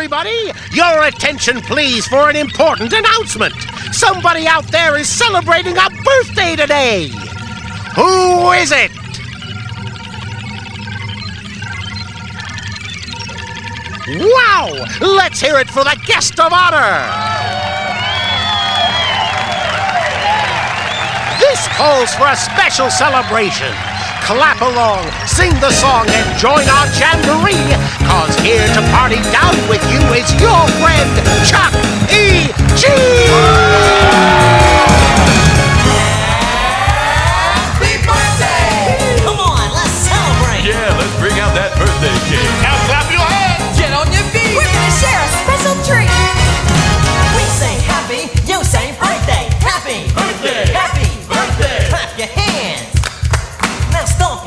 everybody! Your attention, please, for an important announcement. Somebody out there is celebrating a birthday today. Who is it? Wow! Let's hear it for the guest of honor! This calls for a special celebration. Clap along, sing the song, and join our jamboree. Cause here to party down with you is your friend,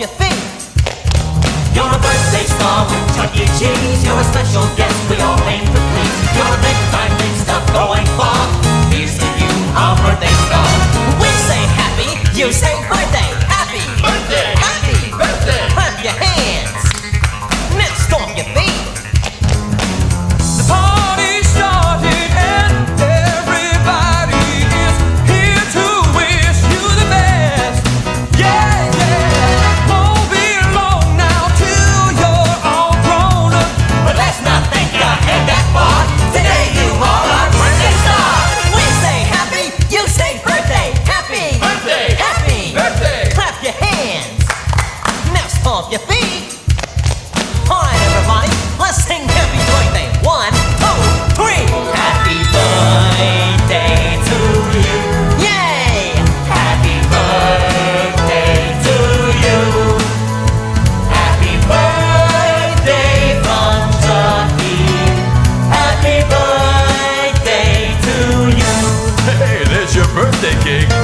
Your feet! You're a birthday star with Chuck E. Cheese. You're a special guest we all aim to please. You're a big time, big stuff going far. Here's to you, our birthday star. We say happy, you say birthday. Birthday